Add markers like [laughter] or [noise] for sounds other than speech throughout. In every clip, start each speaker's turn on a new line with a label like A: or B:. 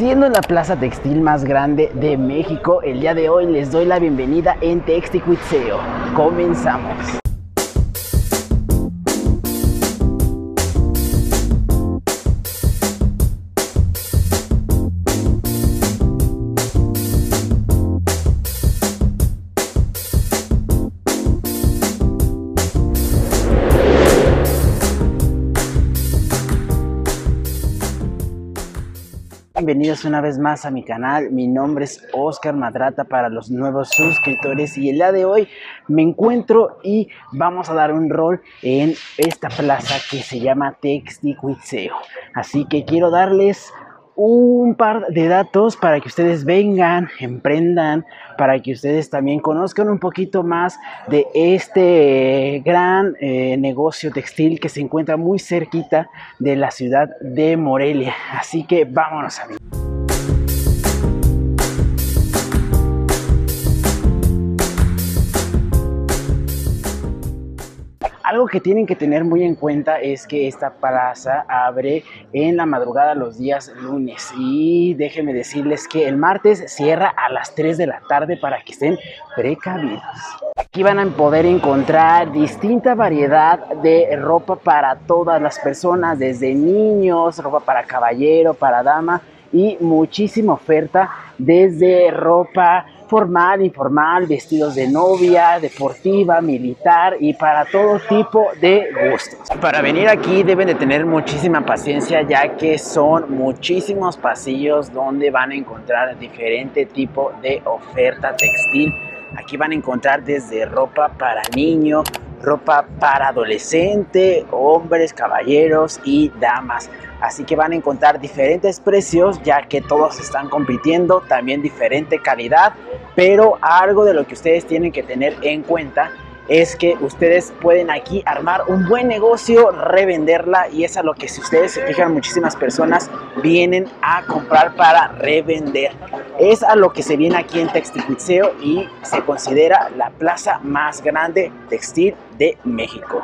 A: Siendo la plaza textil más grande de México, el día de hoy les doy la bienvenida en Texticuitseo. Comenzamos. Bienvenidos una vez más a mi canal, mi nombre es Oscar Madrata para los nuevos suscriptores y el día de hoy me encuentro y vamos a dar un rol en esta plaza que se llama Texticuitseo. Así que quiero darles un par de datos para que ustedes vengan, emprendan, para que ustedes también conozcan un poquito más de este gran eh, negocio textil que se encuentra muy cerquita de la ciudad de Morelia. Así que vámonos amigos. Algo que tienen que tener muy en cuenta es que esta plaza abre en la madrugada los días lunes y déjenme decirles que el martes cierra a las 3 de la tarde para que estén precavidos. Aquí van a poder encontrar distinta variedad de ropa para todas las personas, desde niños, ropa para caballero, para dama y muchísima oferta desde ropa formal, informal, vestidos de novia, deportiva, militar y para todo tipo de gustos. Para venir aquí deben de tener muchísima paciencia ya que son muchísimos pasillos donde van a encontrar diferente tipo de oferta textil. Aquí van a encontrar desde ropa para niño, ropa para adolescente, hombres, caballeros y damas. Así que van a encontrar diferentes precios ya que todos están compitiendo, también diferente calidad, pero algo de lo que ustedes tienen que tener en cuenta es que ustedes pueden aquí armar un buen negocio, revenderla y es a lo que si ustedes se fijan muchísimas personas vienen a comprar para revender. Es a lo que se viene aquí en Texticuitseo y se considera la plaza más grande textil México.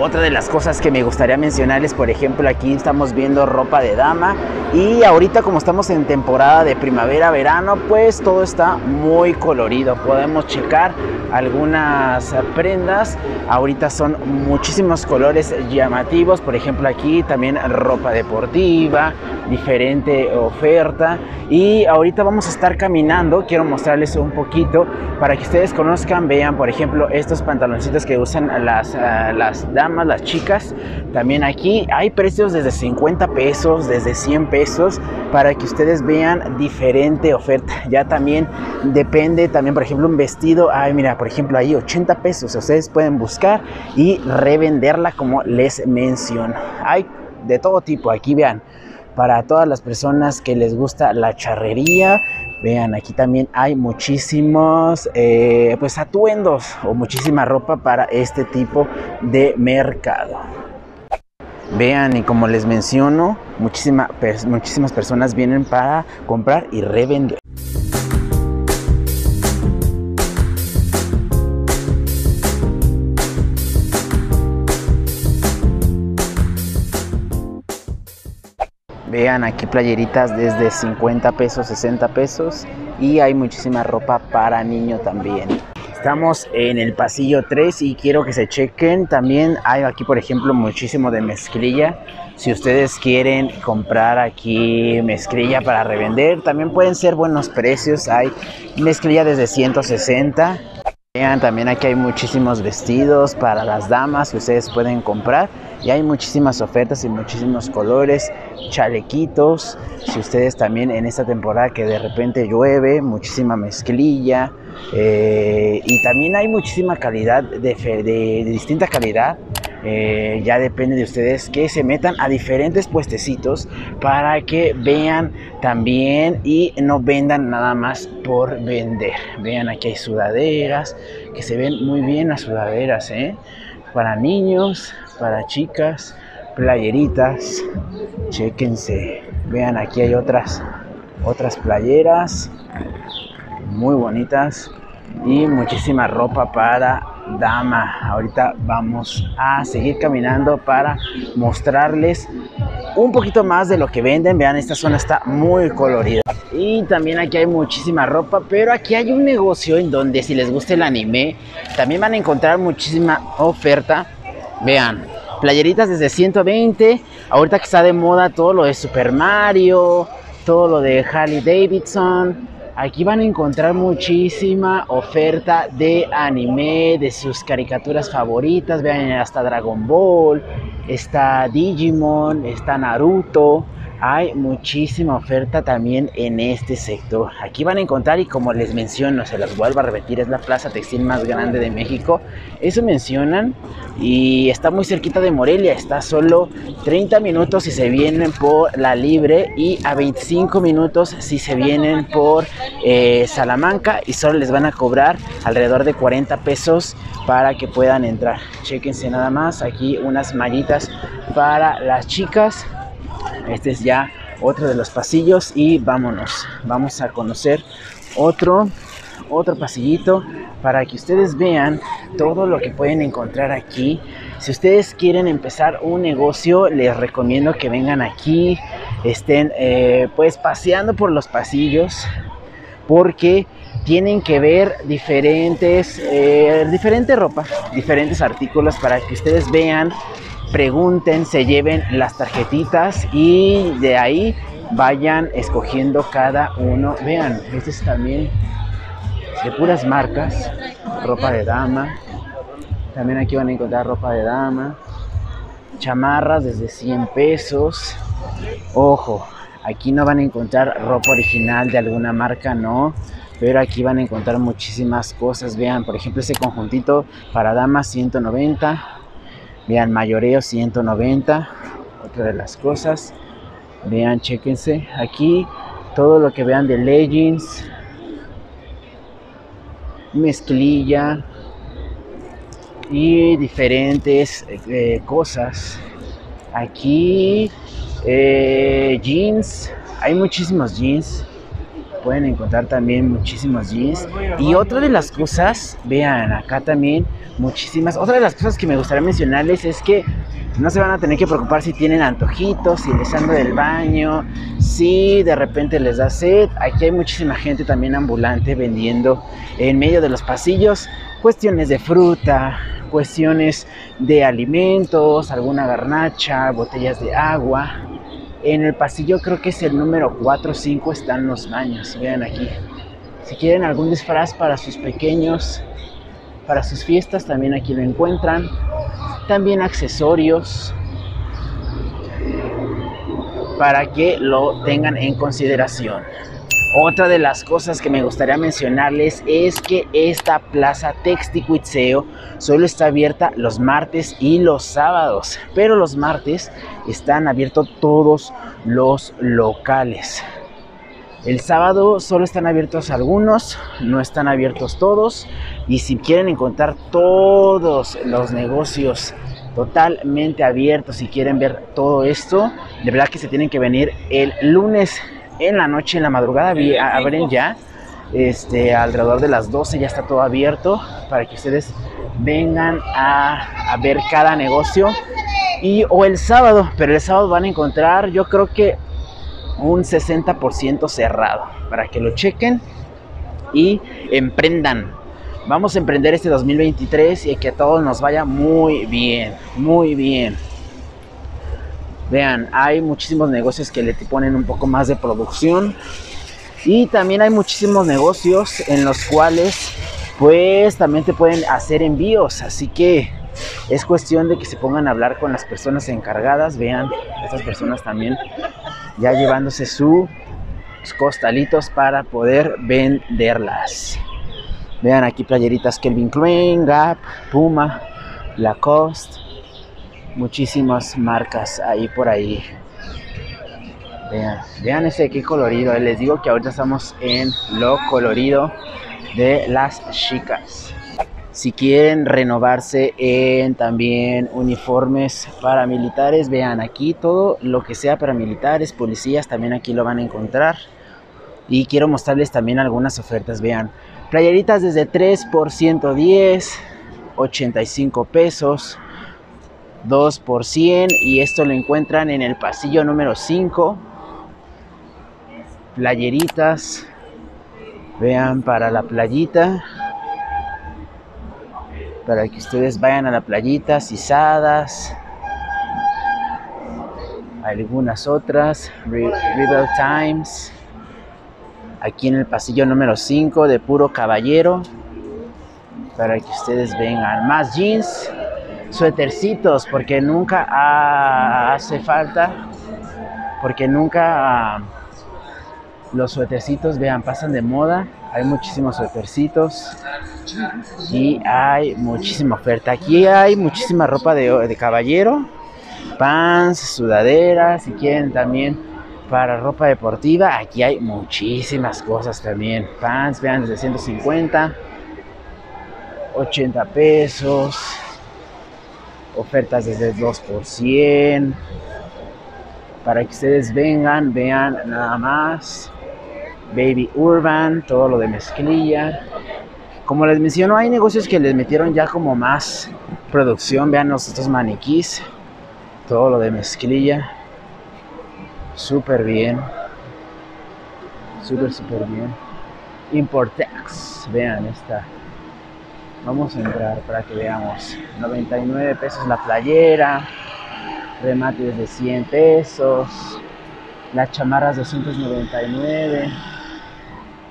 A: Otra de las cosas que me gustaría mencionarles, por ejemplo, aquí estamos viendo ropa de dama y ahorita como estamos en temporada de primavera-verano, pues todo está muy colorido. Podemos checar algunas prendas. Ahorita son muchísimos colores llamativos, por ejemplo, aquí también ropa deportiva, diferente oferta y ahorita vamos a estar caminando, quiero mostrarles un poquito para que ustedes conozcan, vean por ejemplo estos pantaloncitos que usan las, uh, las damas, las chicas, también aquí hay precios desde 50 pesos, desde 100 pesos para que ustedes vean diferente oferta, [laughs] ya también depende, también por ejemplo un vestido, ay mira por ejemplo ahí 80 pesos, ustedes pueden buscar y revenderla como les menciono, hay de todo tipo, aquí vean para todas las personas que les gusta la charrería. Vean, aquí también hay muchísimos eh, pues atuendos o muchísima ropa para este tipo de mercado. Vean, y como les menciono, muchísima, muchísimas personas vienen para comprar y revender. Vean aquí playeritas desde 50 pesos, 60 pesos y hay muchísima ropa para niño también. Estamos en el pasillo 3 y quiero que se chequen. También hay aquí, por ejemplo, muchísimo de mezclilla. Si ustedes quieren comprar aquí mezclilla para revender, también pueden ser buenos precios. Hay mezclilla desde 160. También aquí hay muchísimos vestidos para las damas que ustedes pueden comprar y hay muchísimas ofertas y muchísimos colores, chalequitos, si ustedes también en esta temporada que de repente llueve, muchísima mezclilla eh, y también hay muchísima calidad, de, de, distinta calidad. Eh, ya depende de ustedes que se metan a diferentes puestecitos para que vean también y no vendan nada más por vender. Vean aquí hay sudaderas que se ven muy bien las sudaderas, ¿eh? para niños, para chicas, playeritas. Chequense. Vean, aquí hay otras otras playeras muy bonitas y muchísima ropa para dama. Ahorita vamos a seguir caminando para mostrarles un poquito más de lo que venden. Vean, esta zona está muy colorida. Y también aquí hay muchísima ropa, pero aquí hay un negocio en donde si les gusta el anime, también van a encontrar muchísima oferta. Vean, playeritas desde 120. Ahorita que está de moda todo lo de Super Mario, todo lo de Harley Davidson. Aquí van a encontrar muchísima oferta de anime, de sus caricaturas favoritas. Vean, hasta Dragon Ball, está Digimon, está Naruto hay muchísima oferta también en este sector. Aquí van a encontrar y como les menciono, se las vuelvo a repetir, es la plaza textil más grande de México. Eso mencionan y está muy cerquita de Morelia, está solo 30 minutos si se vienen por la Libre y a 25 minutos si se vienen por eh, Salamanca y solo les van a cobrar alrededor de 40 pesos para que puedan entrar. Chequense nada más, aquí unas mallitas para las chicas este es ya otro de los pasillos y vámonos. Vamos a conocer otro otro pasillito para que ustedes vean todo lo que pueden encontrar aquí. Si ustedes quieren empezar un negocio, les recomiendo que vengan aquí, estén eh, pues paseando por los pasillos, porque tienen que ver diferentes, eh, ropa, diferentes artículos para que ustedes vean pregunten, se lleven las tarjetitas y de ahí vayan escogiendo cada uno. Vean, este es también de puras marcas, ropa de dama. También aquí van a encontrar ropa de dama, chamarras desde 100 pesos. Ojo, aquí no van a encontrar ropa original de alguna marca, no. Pero aquí van a encontrar muchísimas cosas. Vean, por ejemplo, ese conjuntito para damas 190 Vean, mayoreo 190. Otra de las cosas. Vean, chequense. Aquí todo lo que vean de leggings. Mezclilla. Y diferentes eh, cosas. Aquí eh, jeans. Hay muchísimos jeans pueden encontrar también muchísimos jeans. Y otra de las cosas, vean, acá también muchísimas. Otra de las cosas que me gustaría mencionarles es que no se van a tener que preocupar si tienen antojitos, si les ando del baño, si de repente les da sed. Aquí hay muchísima gente también ambulante vendiendo en medio de los pasillos cuestiones de fruta, cuestiones de alimentos, alguna garnacha, botellas de agua. En el pasillo creo que es el número 4 o 5 están los baños. Vean aquí. Si quieren algún disfraz para sus pequeños, para sus fiestas, también aquí lo encuentran. También accesorios para que lo tengan en consideración. Otra de las cosas que me gustaría mencionarles es que esta plaza Texticuitseo solo está abierta los martes y los sábados, pero los martes están abiertos todos los locales. El sábado solo están abiertos algunos, no están abiertos todos. Y si quieren encontrar todos los negocios totalmente abiertos, si quieren ver todo esto, de verdad que se tienen que venir el lunes en la noche, en la madrugada, abren ya. Este, alrededor de las 12 ya está todo abierto para que ustedes vengan a, a ver cada negocio. Y o el sábado, pero el sábado van a encontrar, yo creo que un 60% cerrado para que lo chequen y emprendan. Vamos a emprender este 2023 y que a todos nos vaya muy bien, muy bien. Vean, hay muchísimos negocios que le ponen un poco más de producción. Y también hay muchísimos negocios en los cuales pues también te pueden hacer envíos, así que es cuestión de que se pongan a hablar con las personas encargadas, vean, estas personas también ya llevándose sus costalitos para poder venderlas. Vean aquí playeritas Kelvin Klein, Gap, Puma, Lacoste, muchísimas marcas ahí por ahí. Vean, vean ese qué colorido. Les digo que ahorita estamos en lo colorido de las chicas. Si quieren renovarse en también uniformes paramilitares, vean aquí todo lo que sea paramilitares, policías, también aquí lo van a encontrar. Y quiero mostrarles también algunas ofertas, vean. Playeritas desde 3 por 110, 85 pesos. 2 por 100 y esto lo encuentran en el pasillo número 5. Playeritas. Vean para la playita. Para que ustedes vayan a la playita, sisadas. Algunas otras. River Times. Aquí en el pasillo número 5 de puro caballero. Para que ustedes vengan. Más jeans suétercitos porque nunca hace falta, porque nunca los suétercitos, vean, pasan de moda. Hay muchísimos suétercitos y hay muchísima oferta. Aquí hay muchísima ropa de, de caballero, pants, sudaderas, si quieren también para ropa deportiva. Aquí hay muchísimas cosas también. Pants, vean, desde 150, 80 pesos ofertas desde 2 por 100 para que ustedes vengan, vean nada más. Baby Urban, todo lo de mezclilla. Como les menciono, hay negocios que les metieron ya como más producción. Vean estos maniquís, todo lo de mezclilla. Súper bien. Súper, súper bien. Importex, vean esta Vamos a entrar para que veamos. 99 pesos la playera. Remate desde 100 pesos. Las chamarras 299.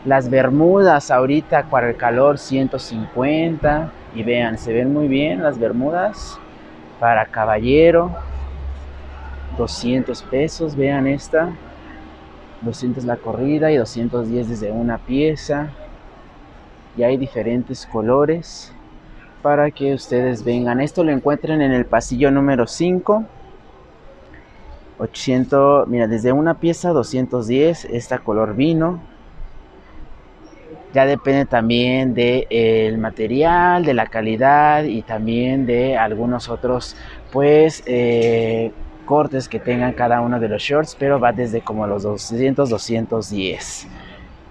A: Las bermudas ahorita para el calor 150. Y vean, se ven muy bien las bermudas. Para caballero. 200 pesos. Vean esta. 200 la corrida y 210 desde una pieza y hay diferentes colores para que ustedes vengan. Esto lo encuentren en el pasillo número 5. 800, mira, desde una pieza 210, esta color vino. Ya depende también del el material, de la calidad y también de algunos otros, pues, eh, cortes que tengan cada uno de los shorts, pero va desde como los 200, 210.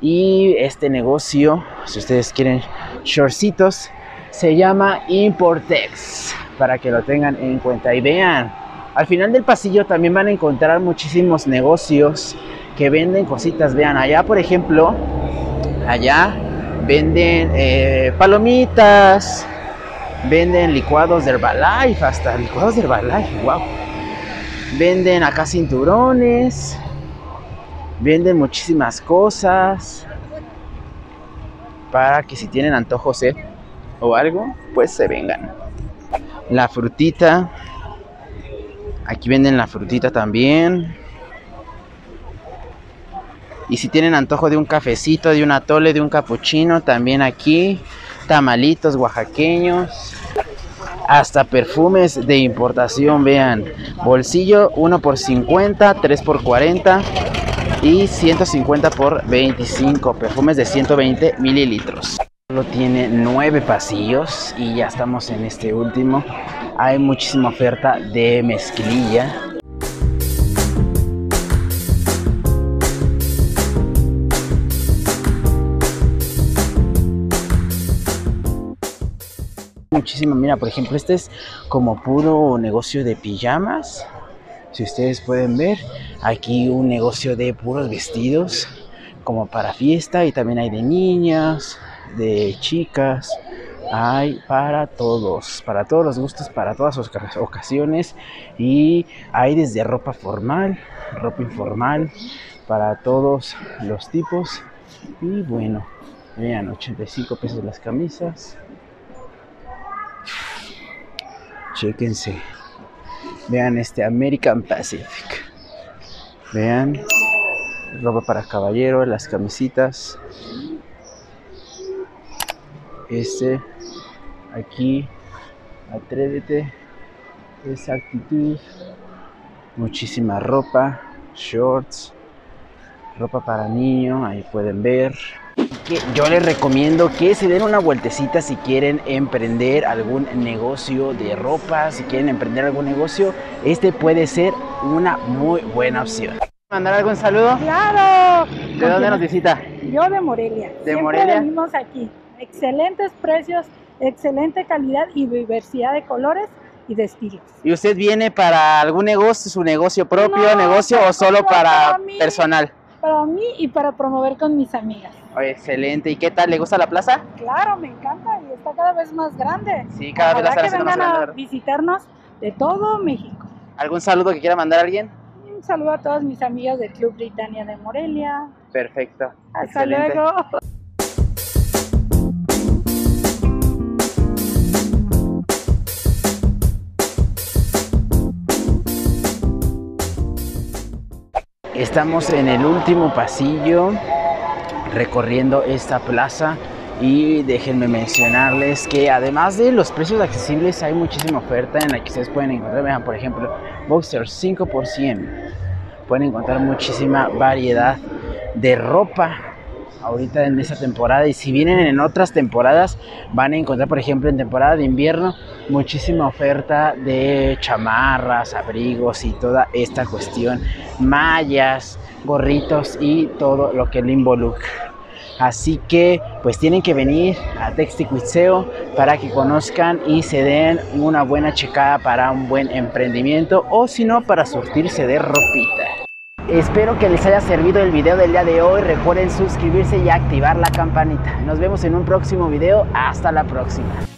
A: Y este negocio, si ustedes quieren shortcitos, se llama Importex, para que lo tengan en cuenta. Y vean, al final del pasillo también van a encontrar muchísimos negocios que venden cositas. Vean, allá por ejemplo, allá venden eh, palomitas, venden licuados de Herbalife, hasta licuados de Herbalife, wow. Venden acá cinturones, Venden muchísimas cosas para que si tienen antojos ¿eh? o algo, pues se vengan. La frutita. Aquí venden la frutita también. Y si tienen antojo de un cafecito, de un atole, de un capuchino, también aquí. Tamalitos oaxaqueños. Hasta perfumes de importación, vean. Bolsillo 1 por 50, 3 por 40 y 150 por 25 perfumes de 120 mililitros. Solo tiene nueve pasillos y ya estamos en este último. Hay muchísima oferta de mezclilla. Muchísimo mira por ejemplo este es como puro negocio de pijamas si ustedes pueden ver, aquí un negocio de puros vestidos como para fiesta y también hay de niñas, de chicas, hay para todos, para todos los gustos, para todas las ocasiones y hay desde ropa formal, ropa informal, para todos los tipos y bueno, vean 85 pesos las camisas. Chequense. Vean este American Pacific. Vean. Ropa para caballero, las camisitas. Este. Aquí. Atrévete. Esa actitud. Muchísima ropa. Shorts. Ropa para niño. Ahí pueden ver yo les recomiendo que se den una vueltecita si quieren emprender algún negocio de ropa, si quieren emprender algún negocio, este puede ser una muy buena opción. ¿Mandar algún saludo?
B: ¡Claro!
A: ¿De dónde nos visita?
B: Yo de Morelia.
A: ¿De Morelia?
B: venimos aquí. Excelentes precios excelente calidad y diversidad de colores y de estilos.
A: ¿Y usted viene para algún negocio, su negocio propio,
B: No,
A: negocio o solo
B: para-
A: para
B: para mí.
A: personal?
B: Para mí y para promover con mis amigas.
A: Excelente. ¿Y qué tal? ¿Le gusta la plaza?
B: Claro, me encanta y está cada vez más grande.
A: Sí, cada vez la
B: que
A: haciendo más
B: vengan a visitarnos de todo México.
A: ¿Algún saludo que quiera mandar a alguien?
B: Un saludo a todas mis amigas del Club Britannia de Morelia.
A: Perfecto.
B: Hasta
A: Excelente.
B: luego.
A: Estamos en el último pasillo recorriendo esta plaza y déjenme mencionarles que además de los precios accesibles hay muchísima oferta en la que ustedes pueden encontrar, vean por ejemplo, Boxer 5 por 100. Pueden encontrar muchísima variedad de ropa ahorita en esta temporada y si vienen en otras temporadas van a encontrar por ejemplo en temporada de invierno muchísima oferta de chamarras, abrigos y toda esta cuestión, mallas, gorritos y todo lo que le involucra. Así que pues tienen que venir a Texticuitseo para que conozcan y se den una buena checada para un buen emprendimiento o si no para surtirse de ropita. Espero que les haya servido el video del día de hoy. Recuerden suscribirse y activar la campanita. Nos vemos en un próximo video. Hasta la próxima.